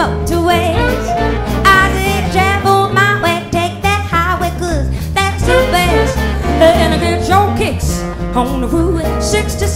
motorways As it traveled my way Take that highway cause that's the best And I get your kicks on the route 66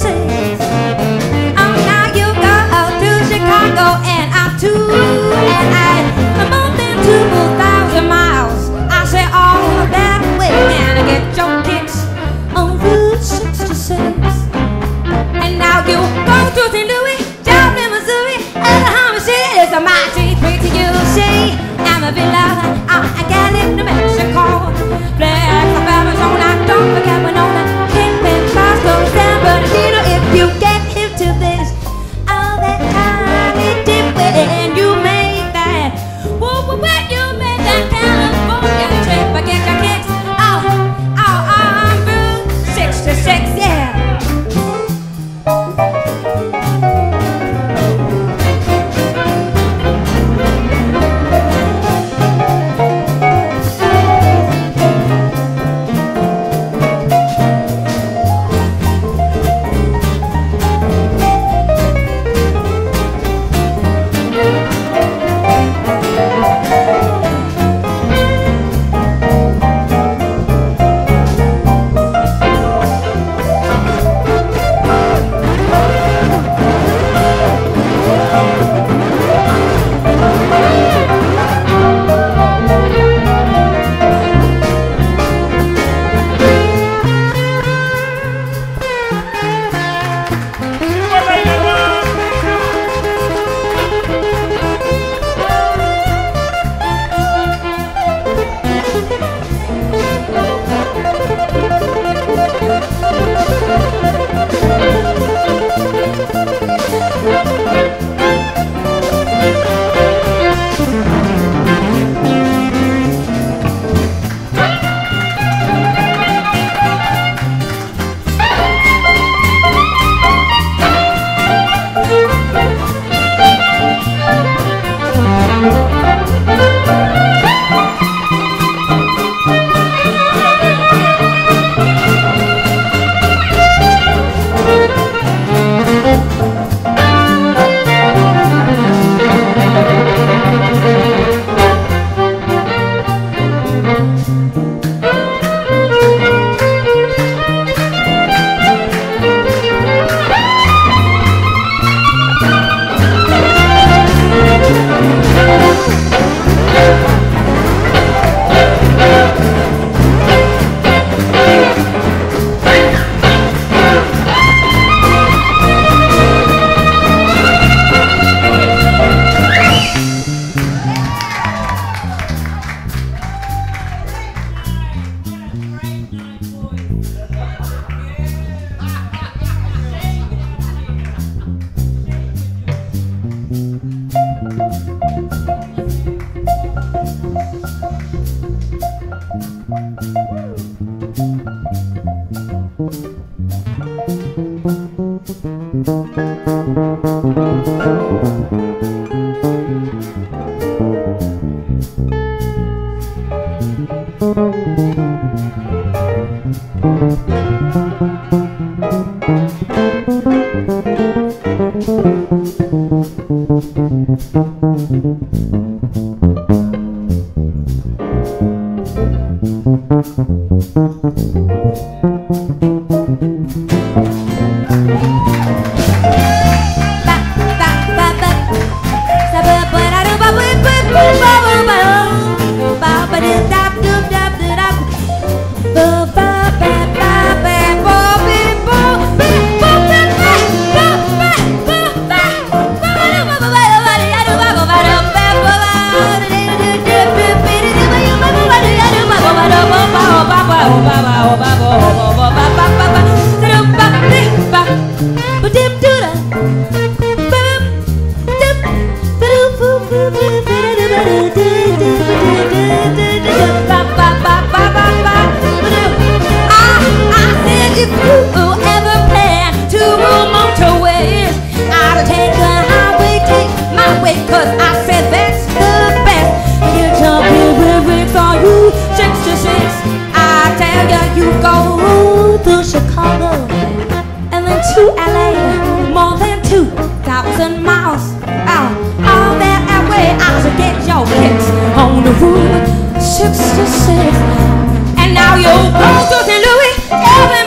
oba, oba, oba, oba. 2,000 miles. Out all that way I should get your kicks on the route 66 And now you're going to St. Louis,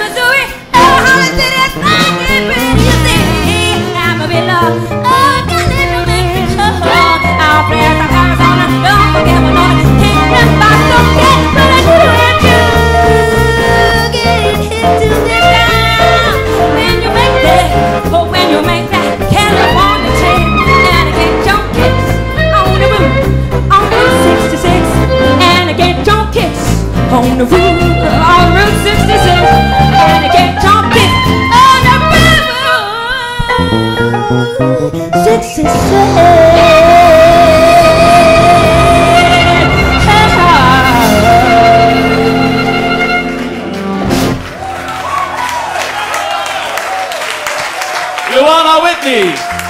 Lou'ana Whitney.